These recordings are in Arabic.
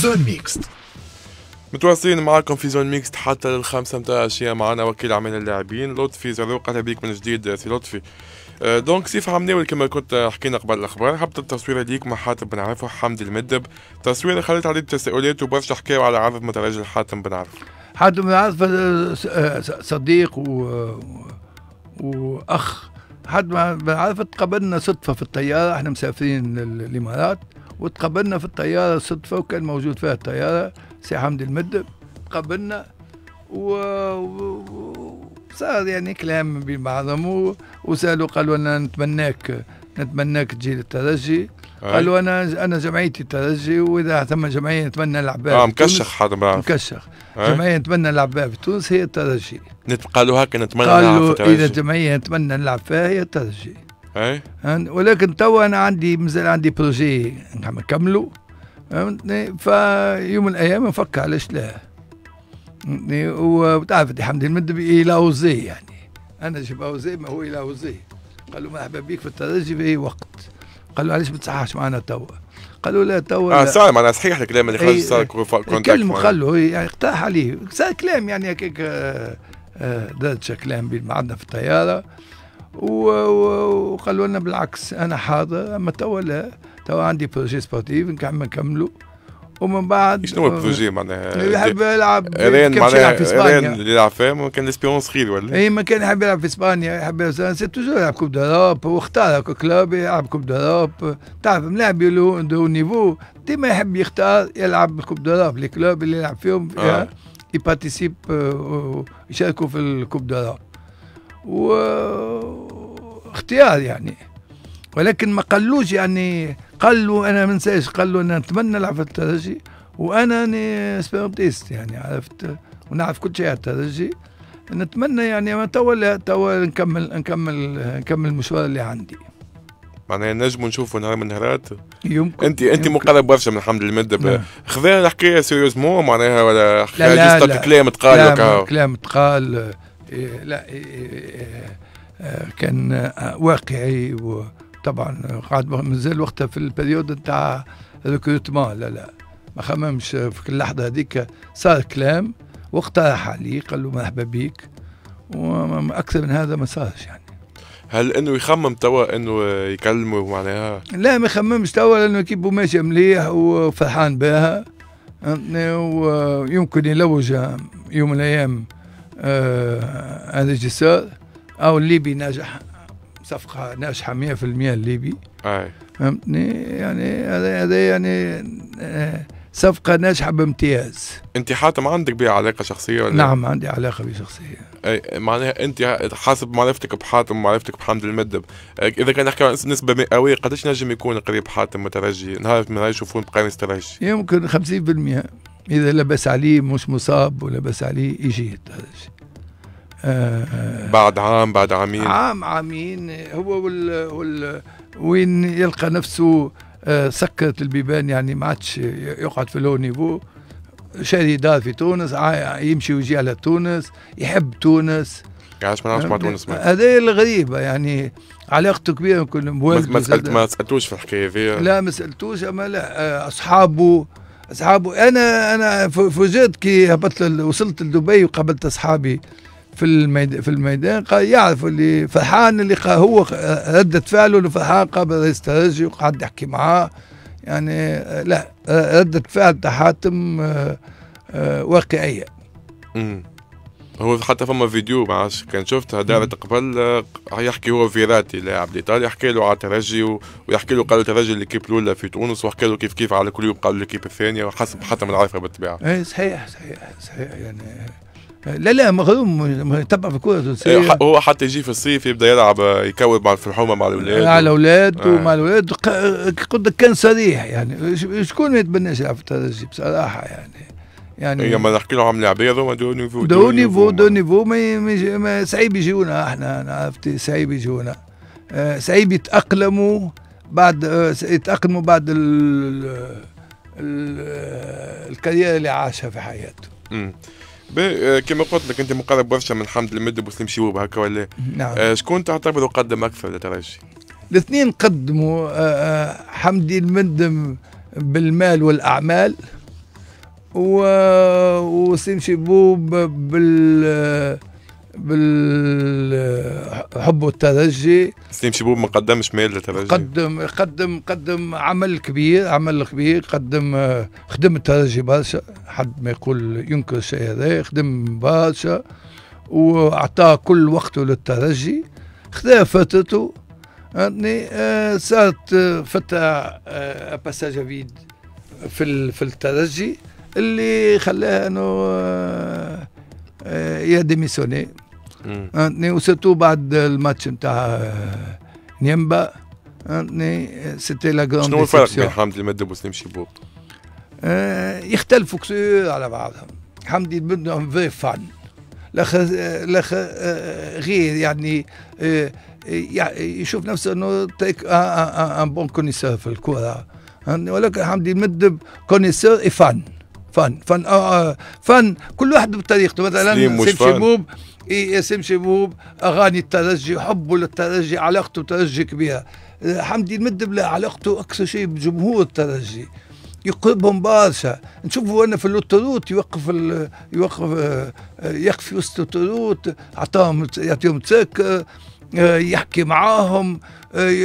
Zone mixte متواصلين معكم في Zone mixte حتى للخمسة متاع العشية معنا وكيل أعمال اللاعبين. لطفي زروق أهلا بيك من جديد سي لطفي. أه، donc سيف عمناوي كما كنت حكينا قبل الأخبار هبطت التصويرة ليك مع حاتم بن عرف وحمدي المدب. تصوير خلت عديد التساؤلات وبرشا حكاوا على عرض من الترجي لحاتم بن عرف حاتم بن عرف آه، صديق و... وأخ. حاتم بن عرف تقابلنا صدفة في الطيارة إحنا مسافرين الإمارات. وتقابلنا في الطيارة صدفة وكان موجود فيها الطيارة سي حمدي المدب قابلنا و... صار يعني كلام بين بعضهم. وسألوا قالوا أنا نتمناك نتمناك تجي للترجي. قالوا أنا أنا جمعيتي الترجي وإذا ثم جمعية نتمنى نلعب آه مكشخ حدا مكشخ. جمعية نتمنى نلعب بها في تونس هي الترجي. قالوا هكا نتمنى نلعب في إذا جمعية نتمنى نلعب فيها هي الترجي. اي ولكن توا أنا عندي مازال عندي projet نكملوا فهمتني؟ فيوم من الأيام نفكر علاش لا. وتعرف الحمد لله المدبي إلى وزي يعني. أنا جيب وزي ما هو إلى وزي. قالوا مرحبا بك في الترجي في أي وقت. قالوا علاش ما تصحاش معنا توا قالوا لا توا آه صار معناها صحيح الكلام اللي خرج صار contact كلمه خلوا يعني اقترح عليه. صار كلام يعني هكاك آه، آه، درجة كلام بين عندنا في الطيارة. وقالوا لنا بالعكس أنا حاضر أما توا لا توا عندي projet sportif نكملوا ومن بعد شنو هو ال projet؟ معناها يحب يلعب رين معناها في إسبانيا؟ اللي يلعب فيها كان l'Espérance خير ولا؟ إي ما كان يحب يلعب في إسبانيا يحب سي toujours يلعب coupe d'Europe واختار club يلعب coupe d'Europe تعرف ملاعب de niveau ديما يحب يختار يلعب coupe d'Europe les clubs اللي يلعب فيهم آه. ي participe يشاركوا في ال coupe d'Europe و اختيار يعني. ولكن ما قالوش يعني قالوا أنا ما ننساش قالوا أنا نتمنى نلعب في الترجي وأنا espérantiste يعني عرفت؟ ونعرف كل شيء على الترجي. نتمنى يعني توا توا نكمل نكمل نكمل المشوار اللي عندي. معناها نجموا نشوفوا نهار من النهارات يمكن انت انت. مقرب برشا من حمدي المدب نعم. خذا الحكاية sérieusement معناها ولا لا لا, لا. كلام تقال لا كلام تقال. لا كان واقعي وطبعا قعد مازال وقتها في ال période نتاع recrutement لا لا ما خممش في اللحظه هذيك. صار كلام واقترح علي قال له مرحبا بيك وأكثر من هذا ما صارش يعني. هل إنه يخمم توا إنه يكلمه معناها؟ لا ما يخممش توا لأنه équipe و ماشي مليح وفرحان بها. ويمكن يلوج يوم من الأيام آه ريجيسور أو الليبي ناجح صفقة ناجحة 100% الليبي. أي. فهمتني؟ يعني هذا هذا يعني آه، صفقة ناجحة بامتياز. أنت حاتم عندك بها علاقة شخصية ولا؟ نعم عندي علاقة بشخصية أي معناها أنت حسب معرفتك بحاتم ومعرفتك بحمد المدب. إذا كان نحكي عن نسبة مئوية قديش نجم يكون قريب حاتم مترجي؟ نهار من يشوفون بقرن ترجي يمكن 50% إذا لاباس عليه مش مصاب ولاباس عليه يجي الترجي آه بعد عام بعد عامين. عام عامين. هو وال, وال وين يلقى نفسه آه سكرت البيبان يعني ما عادش يقعد في le niveau شاري دار في تونس يمشي ويجي على تونس يحب تونس. عاش ما نعرفش مع تونس هذا الغريبة يعني علاقته كبيرة يمكن ما سألت ما سألتوش في الحكاية ذي لا ما سألتوش أما لا آه، أصحابه أصحابه. أنا أنا فوجئت كي هبطت وصلت لدبي وقابلت أصحابي. في الميدان في الميدان قال يعرف اللي فرحان اللي هو ردة فعله اللي فرحان قابل رئيس الترجي وقعد يحكي معاه. يعني لا ردة فعل حاتم آه، آه، واقعية. امم هو حتى فما فيديو ما كان شفتها دارت قبل آه، يحكي هو فيراتي لاعب الايطالي يحكي له على الترجي ويحكي له قال له الترجي ال équipe الأولى في تونس وحكى له كيف كيف على كل يوم قال له ال équipe الثانية وحسب حتى من عارفها بالطبيعه. اي صحيح صحيح صحيح يعني لا لا مغروم يتبع في الكره التونسيه إيه، هو حتى يجي في الصيف يبدأ يلعب يكون مع في الحومة مع الأولاد مع الأولاد آه. ومع الأولاد. قلت كان صريح يعني. شكون ما يتمناش يلعب في الترجي بصراحة يعني. يعني اي ما نحكي له عم لاعبين هذوما de niveau de niveau de niveau ما, صعيب يجونا إحنا أنا عرفت صعيب يجونا آه صعيب يتأقلموا بعد آه يتأقلموا بعد الكارير اللي عاشها في حياته. آه، كما قلت لك أنت مقرب برشا من حمد المدب وسليم شيوب هكا ولا نعم آه شكون تعتبره قدم أكثر للترجي؟ الاثنين قدموا آه, حمدي المدب بالمال والأعمال و وسيم شبوب بال بالحب والترجي سليم شبوب ما قدمش ميل للترجي قدم قدم قدم عمل كبير عمل كبير. قدم خدم الترجي برشا. حد ما يقول ينكر الشيء هذا خدم برشا. وأعطاه كل وقته للترجي خذا فترته. يعني آه، صارت فترة باساج فيد في في الترجي اللي خلاه إنه آه، آه، يا ديميسيوني. فهمتني وسيرتو بعد الماتش نتاع نيمبا فهمتني سيتي لا جراند شنو الفرق بين حمدي المدب وسليم شيبوب؟ يختلفوا كثير على بعضهم. حمدي المدب في فان الاخ الاخ غير يعني يشوف نفسه إنه تيك ان بون كونيسور في الكرة. ولكن حمدي المدب connaisseur اي فان فن فن آه فن كل واحد بطريقته. مثلا سليم شيبوب إيه سليم شيبوب أغاني الترجي حبه للترجي علاقته بالترجي كبيره حمدي المدب علاقته أكثر شيء بجمهور الترجي يقربهم برشا. نشوفوا أنا في l'autoroute يوقف ال... يوقف يقف وسط l'autoroute أعطاهم يعطيهم تسكر يحكي معاهم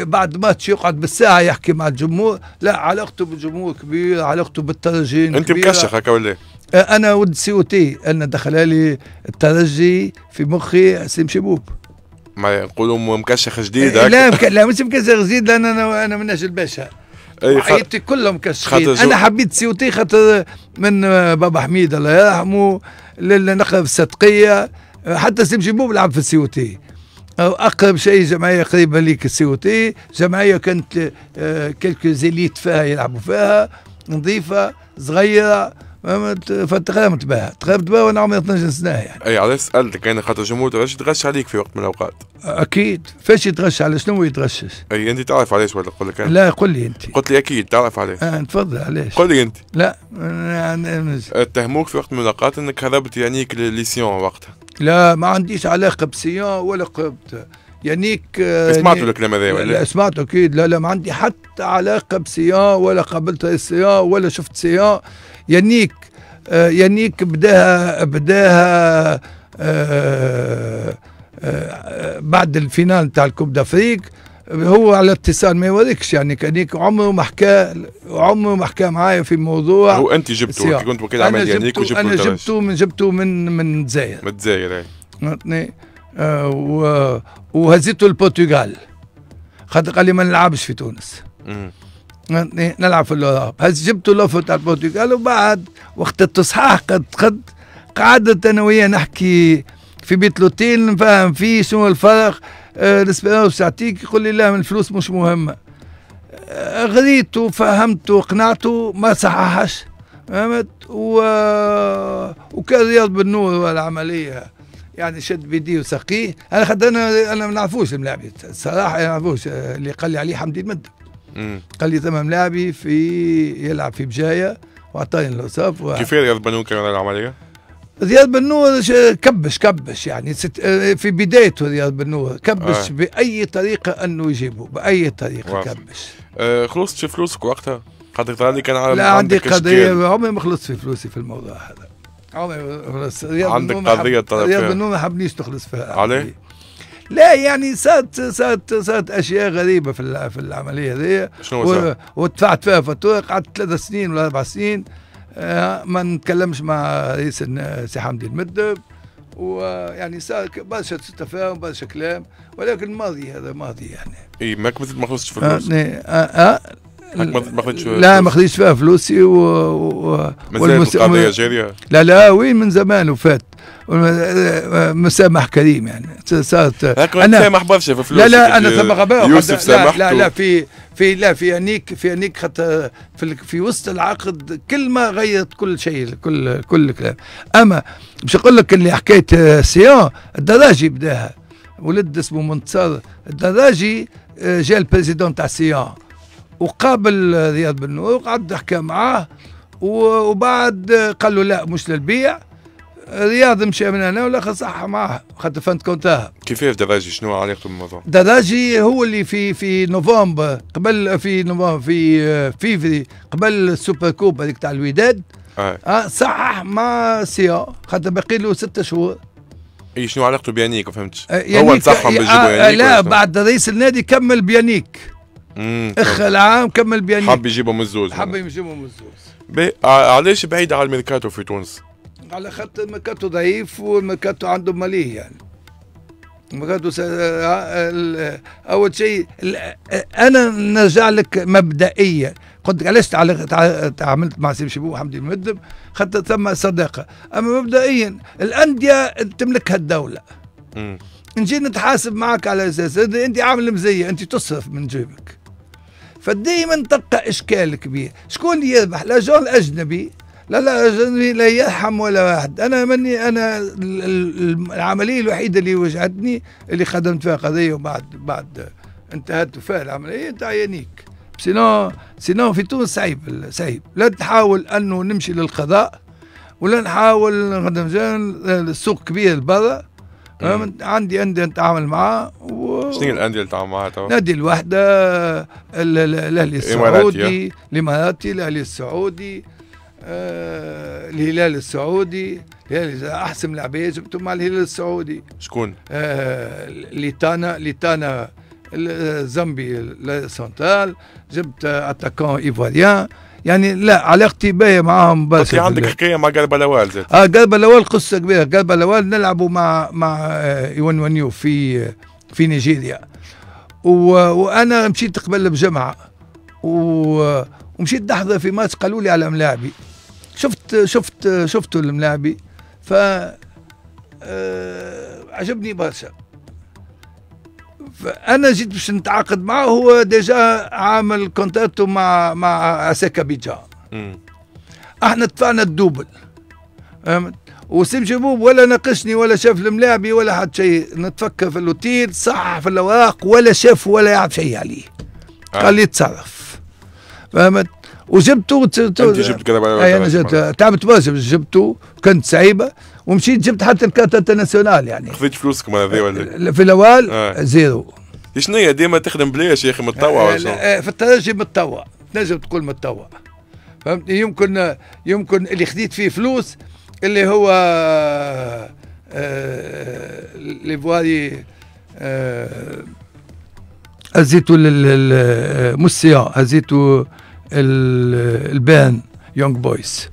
بعد ماتش يقعد بالساعة يحكي مع الجمهور. لا علاقته بالجمهور كبير علاقته بالترجي أنت مكشخ هكا ولا أنا ولد سي أو تي أنا دخل لي الترجي في مخي سيم شبوب. ما يقولوا مكشخ جديد لا مك... لا مش مكشخ جديد لأن أنا أنا من أجل باشا. أي حياتي كلهم مكشخين أنا حبيت سي أو تي خاطر من بابا حميد الله يرحمه للنقله في الصدقيه حتى سيم شبوب لعب في السي أو تي أقرب شيء جمعية قريبة ليك السي أو تي جمعية كانت كلكو زيليت فيها يلعبوا فيها نظيفة صغيرة. فتغامت بها تغامت بها وأنا عمري 12 سنة يعني. أي علاش سألتك كان خاطر جمهور تغش يتغش عليك في وقت من الأوقات. أكيد. فاش يتغش على شنو يتغشش؟ أي أنت تعرف علاش ولا قول لك لا قل لي أنت. قلت لي أكيد تعرف علاش آه تفضل علاش قل لي أنت. لا اتهموك في وقت من الأوقات إنك هربت يانيك لسيون وقتها. لا ما عنديش علاقة بسيون ولا قبت يانيك سمعتوا الكلام هذا ولا؟ لا سمعته أكيد. لا لا ما عندي حتى علاقة بسيون ولا قابلت سيون ولا شفت سيون يانيك آه يانيك بداها بداها آه آه بعد ال finale تاع ال coupe d'Afrique. هو على اتصال ما يوريكش يعني كأنيك عمره ما حكى عمره ما حكى معايا في موضوع هو أنت جبته كنت وكيل اعمال يانيك وجبته أنا جبته من جبته من من الجزائر. من الجزائر آه وهزيته البرتغال. خاطر قال لي ما نلعبش في تونس. نلعب في ال Europe. هز جبته l'offre تاع البرتغال وبعد وقت التصحيح قد قد قعدت أنا وياه نحكي في بيت l'hôtel نفهم فيه شنو الفرق الاسبيرونس يعطيك يقول لي لا من الفلوس مش مهمة. آه غريت وفهمت وقنعته ما صححش. فهمت؟ و... وكان رياض بن نور والعملية. يعني شد بيدي وسقيه أنا خد أنا أنا ما نعرفوش الملاعبي الصراحه ما نعرفوش اللي قال لي عليه حمدي المد قال لي ثم ملاعبي في يلعب في بجاية وأعطاني الأوصاف و... كيف رياض بن نور كان العملية؟ رياض بن نور كبش كبش يعني ست في بدايته رياض بن نور كبش آه. بأي طريقة أنه يجيبه بأي طريقة واضح. كبش آه خلصت في فلوسك وقتها؟ لي كان لا عندي قضية عمري ما خلصت في فلوسي في الموضوع هذا عندك قضية طرف رياض بن نور ما حبنيش تخلص فيها؟ عليه؟ لا يعني صارت صارت صارت أشياء غريبة في في العملية هذه شنو صار؟ ودفعت فيها فاتورة قعدت ثلاث سنين ولا أربع سنين. آه ما نتكلمش مع رئيس سي حمدي المدب. ويعني صار برشا تفاهم برشا كلام ولكن ماضي هذا ماضي يعني. إي ماك مثل ما خلصتش فلوس. آه آه ما خدتش لا ما خديتش فيها فلوسي و, و... والمس... جارية؟ لا لا وين من زمان وفات. مسامح كريم يعني. صارت أنا مسامح برشا في فلوس لا لا أنا ثم غباء يوسف سامحته؟ لا لا في في لا في انيك في أنيك خط في, في وسط العقد كلمه غيرت كل شيء كل كل كلام. أما مش أقول لك اللي حكايه سيان الدراجي بداها. ولد اسمه منتصر. الدراجي جاء ال président تاع سيان. وقابل رياض بن نور وقعد حكى معاه وبعد قال له لا مش للبيع. رياض مشى من هنا ولا صح معاه. خاطر فهمت كونتها كيفاش دراجي؟ شنو علاقته بالموضوع؟ دراجي هو اللي في في نوفمبر قبل في نوفمبر في فيفري قبل ال super coupe هذيك تاع الوداد. آه. آه صحح مع سيان. خاطر باقي له ستة شهور. إي شنو علاقته بيانيك؟ ما فهمتش. آه، هو يانيك- نصحهم آه، بيجيبوا آه، يانيك لا؟ بعد رئيس النادي كمل بيانيك. آخر العام كمل بيانيك حب يجيبوا من الزوز حب من الزوز. بي- ع- علاش بعيد على الميركاتو في تونس؟ على خاطر الميركاتو ضعيف والميركاتو عنده ماليه يعني. الميركاتو س... ال- أول شيء ال- أنا نرجع لك مبدئيا. قلت لك علاش تعاملت مع سيف شبوب حمدي المدب خاطر ثم صداقه أما مبدئيا الأندية تملكها الدولة. مم. نجي نتحاسب معك على أساس أنت عامل مزية أنت تصرف من جيبك. فدائما تبقى إشكال كبير. شكون اللي يربح لا جون الأجنبي لا لا أجنبي لا يرحم ولا واحد. أنا مني أنا ال- ال- العملية الوحيدة اللي وجعتني اللي خدمت فيها قضية وبعد بعد انتهت فيها العملية تاع يانيك. sinon sinon في تونس صعيب صعيب. لا تحاول أنه نمشي للقضاء ولا نحاول نخدم السوق كبير برا؟ عندي انديه نتعامل معاه و... شنو الأندية اللي تعمل معها توا؟ نادي الوحدة ال- ال- الأهلي إماراتي، السعودي الإماراتي الأهلي السعودي آه الهلال السعودي الهلال أحسن لاعبين جبتهم مع الهلال السعودي شكون؟ آه ليتانا ليتانا الزامبي السنترال جبت أتاكون ايفواريان يعني لا علاقتي باهيه معاهم بس برشا عندك حكاية مع قلب لوال آه قلب الأول قصة كبيرة. قلب الأول نلعبوا مع مع آه، ايوان ونيو في في نيجيريا. و... وأنا مشيت قبل بجمعة. و... ومشيت نحضر في ماتش قالوا لي على ملاعبي. شفت شفت شفتوا الملاعبي. ف آه، عجبني برشا. فانا جيت باش نتعاقد معه هو déjà عامل contrat مع مع ASEC Abidjan. مم. أحنا دفعنا ال double. فهمت؟ وسيم جبوب ولا ناقشني ولا شاف الملاعبي ولا حد شيء. نتفكر في الاوتيل صح في الأوراق ولا شاف ولا يعرف شيء عليه. آه. قال لي تصرف فهمت؟ وجبته أنت جبت لوال أي أنا جبت تعبت باش جبته. كنت صعيبه ومشيت جبت حتى ال carte internationale يعني. خذيت فلوسكم هذا ولا؟ في الأول آه. zéro. شنو هي ديما تخدم بلاش يا أخي متطوع ولا شنو؟ آه، في الترجي متطوع. تنجم تقول متطوع. فهمتني يمكن يمكن اللي خديت فيه فلوس اللي هو آه، ليفواري آه، هزيتو لل موسيا هزيتو ال- البان يونغ بويز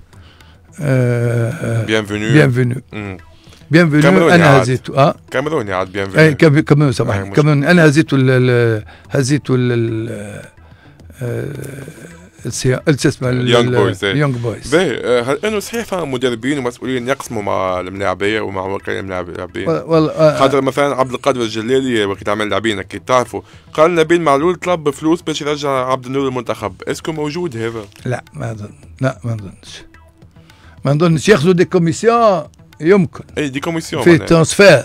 بيانفينو. بيانفينو كاميروني أنا عاد. هزيتو آه كاميروني عاد اي كم- كمان أي سامحني كمان أنا السيا شو اسمه اليونغ بويز، آه، هل انه صحيح فهم مدربين ومسؤولين يقسموا مع الملاعبيه ومع وكلاء الملاعبين خاطر مثلا عبد القادر الجلالي وقت عمل لاعبين أكيد تعرفوا قال نبيل معلول طلب فلوس باش يرجع عبد النور المنتخب est-ce que موجود هذا لا ما اظن لا ما اظنش ما اظنش ياخذوا des commissions يمكن اي des commissions في معناها. transfert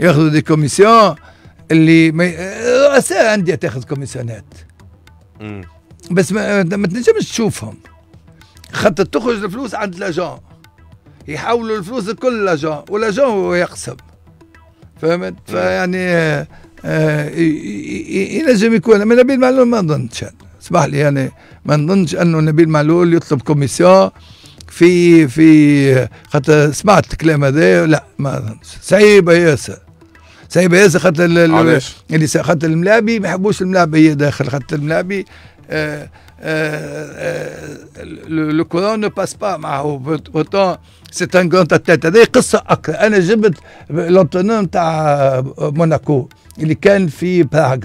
ياخذوا des commissions اللي ما رؤساء انديه تاخذ كوميسيونات مم. بس ما, ما تنجمش تشوفهم خاطر تخرج الفلوس عند l'agent يحولوا الفلوس الكل لاجون ولاجون هو يقسم فهمت فيعني آه، آه، ينجم يكون اما نبيل معلول ما نظنش. اسمح لي يعني ما نظنش انه نبيل معلول يطلب كوميسيون في في خاطر سمعت الكلام هذا لا ما صعيبة ياسر. صعيبة ياسر خاطر؟ اللي خاطر الملاعبي ما يحبوش الملاعبي داخل خاطر الملاعبي آه، آه، آه، لو كورون نو باس با معه بوتون سي ان كونت تيت هذه قصة أكثر. أنا جبت لونتونور نتاع موناكو اللي كان في براغ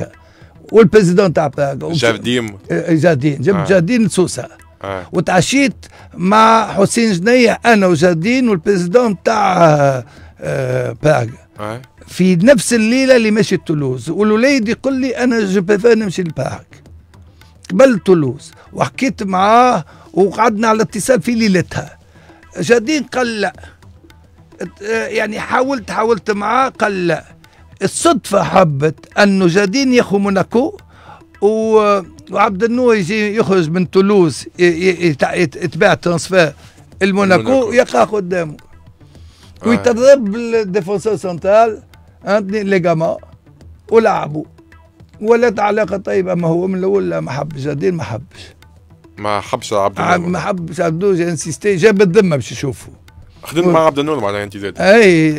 والبريزيدون نتاع براغ جارديم جاردين. جبت آه. جاردين سوسة. آه. وتعشيت مع حسين جنية أنا وجاردين والبريزيدون نتاع آه، آه، براغ آه. في نفس الليلة اللي مشي تولوز والوليد يقول لي أنا جو بريفير نمشي لبراغ قبل تولوز وحكيت معاه وقعدنا على اتصال في ليلتها. جادين قال لا. يعني حاولت حاولت معاه قال لا. الصدفة حبت أنه جادين ياخو موناكو و- وعبد النور يجي يخرج من تولوز يتباع transfert الموناكو. يقع قدامه. آه. ويتدرب ال défenseur central عندي ليجاما ولعبوا ولات علاقة طيبة ما هو من الأول لا ما حبش. جديد ما حبش. ما حبش عبد عب- النور ما حبش. عبدوج انسيستي جاب الذمة باش يشوفوا خدمت مع عبد النور معناها انت زاد. أي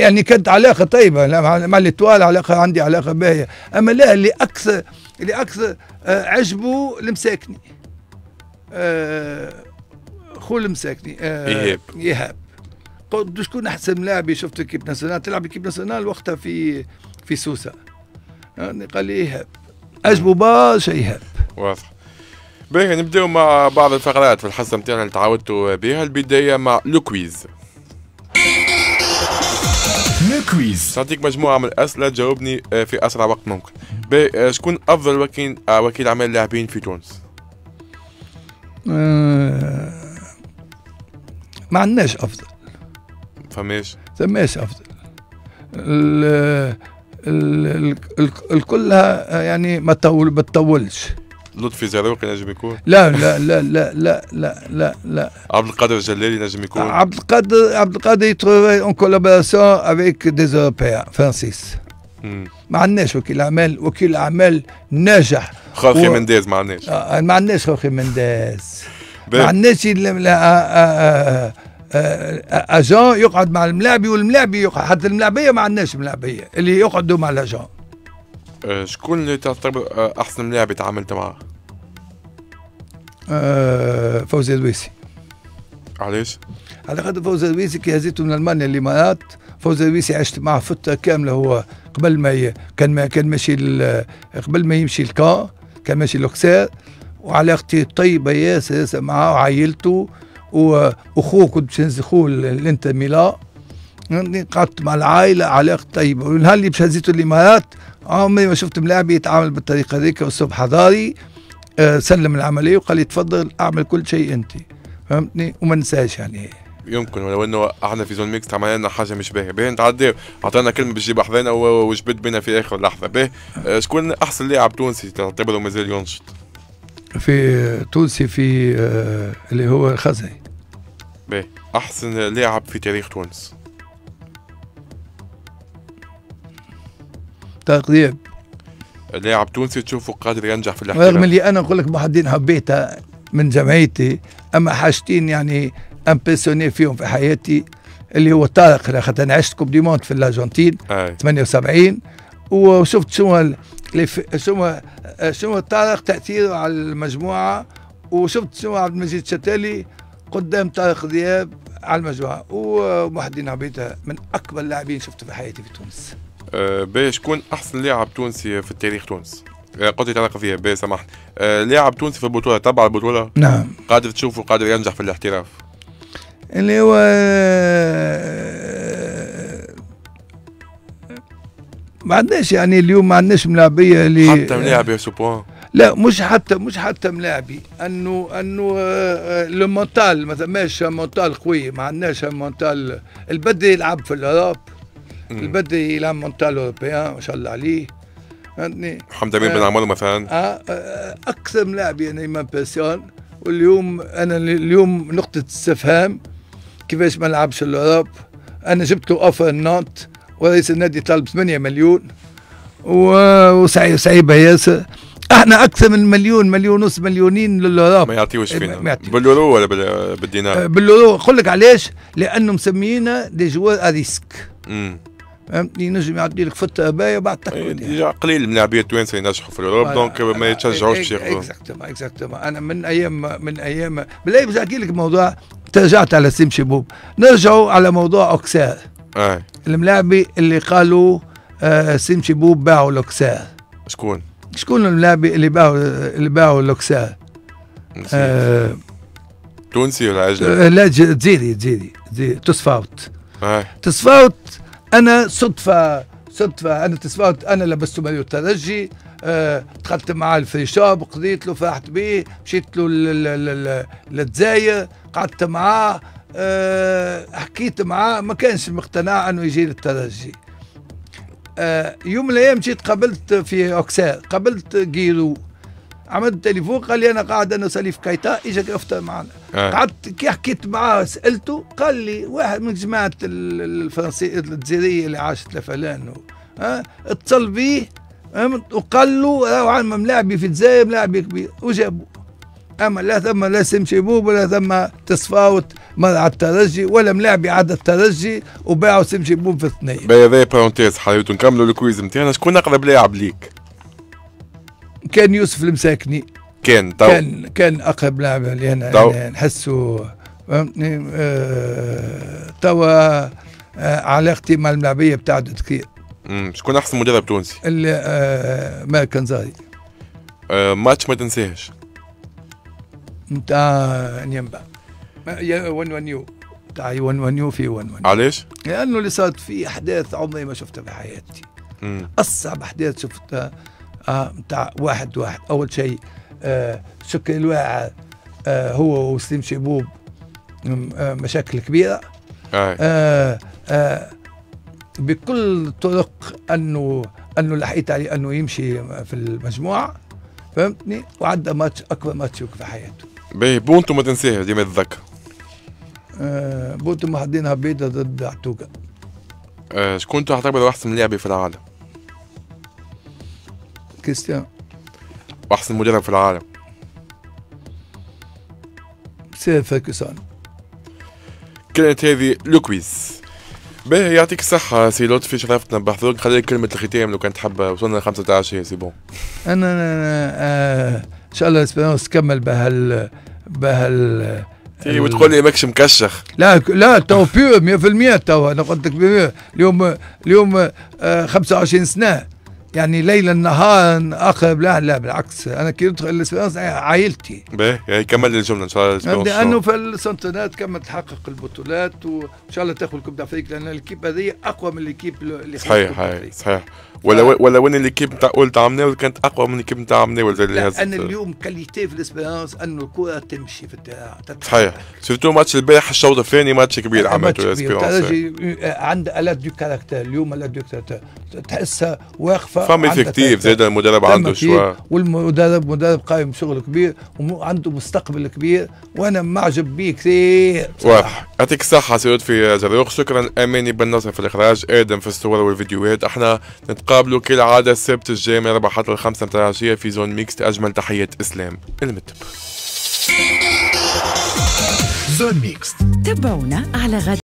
يعني كانت علاقة طيبة. مع الإتوال علاقة عندي علاقة باهية. أما لا اللي أكثر اللي أكثر آه، عجبه المساكني. آه، خو المساكني آه، إيهاب. إيهاب. قلت شكون أحسن لاعب شفت équipe nationale؟ تلعب équipe nationale وقتها في في سوسة. يعني قال لي إيهاب. عجبه برشا إيهاب. واضح. باهي نبداو مع بعض الفقرات في الحصة نتاعنا اللي تعودتوا بها البداية مع le quiz le quiz سأعطيك مجموعة من الأسئلة تجاوبني في أسرع وقت ممكن. شكون أفضل وكيل وكيل اعمال لاعبين في تونس؟ آه، ما عندناش أفضل. فماش؟ فماش أفضل. ال ال ال الكلها آه، يعني ما تطول ما تطولش. لطفي زراوقي نجم يكون؟ لا لا لا لا لا لا لا, لا. عبد القادر الجلالي نجم يكون؟ عبد القادر عبد القادر il travaille en collaboration avec des Européens français ما عندناش وكيل اعمال وكيل اعمال ناجح خاخي و- منداز ما عندناش آه، ما عندناش خوخي منداز ما. عندناش آه، آه، آه، اجون يقعد مع الملاعبي والملاعبي يقعد حتى الملاعبيه ما عندناش ملاعبيه اللي يقعدوا مع الاجون آه، شكون اللي تعتبر آه، أحسن لاعب تعاملت معاه آه، فوزي الويسي علاش؟ على خاطر فوزي الويسي كي هزيته من المانيا الامارات فوزي الويسي عشت معه فتره كامله هو قبل ما. كان ما كان ماشي. قبل ما يمشي الكا كان ماشي لوكسير وعلاقتي طيبه ياسر ياسر معاه وعائلته واخوه كنت باش ال- الانتر ميلان يعني قعدت مع العائلة علاقه طيبة والنهار اللي باش هزيته الإمارات عمري ما شفت ملاعب يتعامل بالطريقة هذيك والصبح حضاري آه، سلم العملية وقال لي تفضل أعمل كل شيء أنت فهمتني وما ننساش يعني يمكن ولو إنه إحنا في Zone Mixte عملنا لنا حاجة مش باهية. باهي نتعداو عطانا كلمة باش تجيب حذانا و- وجبت بنا في آخر لحظة. باهي. آه، شكون أحسن لاعب تونسي تعتبره مازال ينشط؟ في تونسي في آه، اللي هو خزي باهي. أحسن لاعب في تاريخ تونس. دياب لاعب تونسي تشوفه قادر ينجح في رغم الاحتراف اللي أنا نقول لك محدين حبيتها من جمعيتي أما حاجتين يعني impressionné فيهم في حياتي اللي هو طارق خاطر أنا عشت coupe du monde في الأرجنتين أي. 78 وشفت شنو شنو شنو طارق تأثيره على المجموعة وشفت شنو عبد المجيد شتالي قدام طارق دياب على المجموعة. ومحي الدين هبيطة من أكبر اللاعبين شفته في حياتي في تونس. آه، باهي شكون أحسن لاعب تونسي في التاريخ تونس؟ آه، قلت لي تعلق فيها باهي سامحني آه، لاعب تونسي في البطولة تبع البطولة؟ نعم. قادر تشوفه قادر ينجح في الاحتراف؟ اللي هو ما عندناش يعني اليوم ما عندناش ملاعبية اللي حتى ملاعبي à ce point لا مش حتى مش حتى ملاعبي. أنه أنه آه، le mental ما ثماش mental قوي ما عندناش mental. البدري يلعب في ال Europe. مم. البدري يلعب mental européen ما شاء الله عليه. فهمتني؟ محمد أمين بن آه. عمر مثلا. آه، آه، أكثر ملاعبي أنا ما واليوم أنا اليوم نقطة استفهام. كيفاش ما لعبش ال Europe أنا جبت له offre نانت ورئيس النادي طالب 8 مليون و- وسعي صعيبه ياسر إحنا أكثر من مليون مليون ونص مليونين لل Europe ما يعطيوش إيه، فينا. باليورو ولا بال- بالدينار باليورو نقول لك علاش لأنه مسمينا des joueurs à risque امم فهمتني ينجم يعطي لك فتره باهيه وبعد تقعد déjà قليل من اللاعبين التوانسه ينجحوا في ال Europe donc ما يتشجعوش باش ياخذوا exactement exactement أنا من أيام من أيام بالله باش لك موضوع ترجعت على سيم شبوب نرجعوا على موضوع اوكسار اي الملاعبي اللي قالوا آه سيم شبوب باعوا الاوكسار شكون؟ شكون الملاعبي اللي باعوا اللي باعوا الاوكسار نسيت. آه تونسي ولا أجنبي؟ آه، لا ج- تزيدي تزيدي تزيدي تصفاوت اي تصفاوت أنا صدفة صدفة. أنا تصفاوت أنا لبسته مايو الترجي آه، دخلت معاه ال free shop قضيت له فرحت به مشيت له ل- ل- ل- للجزائر قعدت معاه آه، حكيت معاه ما كانش مقتنع إنه يجي للترجي. آه، يوم من الأيام جيت قابلت في اوكسار قابلت جيرو. عملت تليفون قال لي أنا قاعد أنا سليف كايتا إجا افطر معنا. اي قعدت كي حكيت معاه سألته قال لي واحد من جماعة ال- الفرنسية الجزائرية اللي عاشت لفلان ها اتصل بيه؟ وقال له راهو عم ملاعبي في الجزائر ملاعبي كبير وجابوا. أما لا ثم لا سم شبوب ولا ثم تصفاوت مع الترجي ولا ملاعب عاد الترجي وباعوا سم شبوب في اثنين. بهذا بارونتيز حبيبتو نكملوا الكويز نتاعنا شكون أقرب لاعب ليك؟ كان يوسف المساكني. كان تو. كان كان أقرب لاعب اللي أنا نحسه فهمتني؟ آه، توا آه، علاقتي مع الملاعبيه بتاعته كثير. شكون أحسن مدرب تونسي؟ اللي آه، مالك كنزاري آه ماتش ما تنساهش نتاع نيمبا. 1 1 يو. تاع 1 1 يو في 1 1 علاش؟ لأنه اللي صارت فيه أحداث عمري ما شفتها في حياتي. مم. أصعب أحداث شفتها آه نتاع واحد واحد. أول شيء آه شكل الواعر آه هو وسليم شيبوب آه مشاكل كبيرة. آه. آه آه بكل الطرق انه أنه لحقت عليه أنه يمشي في المجموعة فهمتني؟ وعدى ماتش أكبر ماتش في حياته. باهي but انت ما تنساهش ديما تتذكر. آه but تاع محي الدين هبيطة ضد عتوقة آه شكون تعتبر أحسن لاعبي في العالم؟ كريستيان واحسن مدرب في العالم؟ Sir Ferguson كانت هذه le quiz باهي يعطيك الصحة سي لطفي شرفتنا بحضورك خليك كلمة الختام لو كان تحب وصلنا ل 15 c'est bon. أنا آه إن شاء الله Espérance تكمل بهال بهال تي وتقول لي ماكش مكشخ. لا لا تو بيور 100% تو. أنا قلت لك. اليوم اليوم آه 25 سنة. يعني ليلا نهارا اقرب لا لا بالعكس. أنا كي ندخل الاسبيرونس عائلتي. باهي يعني كمل لي الجملة إن شاء الله لأنه في السنتينات كما تحقق البطولات وإن شاء الله تاخذ الكوب دافريك لأن الكيب هذه أقوى من الكيب اللي صحيح كوب. صحيح ولا ولا وين الليكيب نتاع اولد عام ناول كانت أقوى من الليكيب نتاع عام ناول زي اللي لا هزت أنا اليوم qualité في الاسبيرونس انه الكرة تمشي في التيران صحيح. surtout match البارح الشوط الثاني ماتش كبير عملته الاسبيرونس الترجي عنده ألات دو كاركتر اليوم ألات دو كاركتر تحسها واقفة. فما وعندها effectif. زاد المدرب عنده كيف. والمدرب مدرب قايم بشغل كبير وعنده مستقبل كبير وأنا معجب بيه كثير. واضح. يعطيك الصحة سي لطفي زروق شكرا اماني بن نصر في الإخراج. آدم في الصور والفيديوهات. أحنا نتقابلوا كالعادة السبت الجاي من 4 حتى الخمسة متاع العشية في Zone mixte أجمل تحيات إسلام. المتب. Zone mixte تابعونا على غد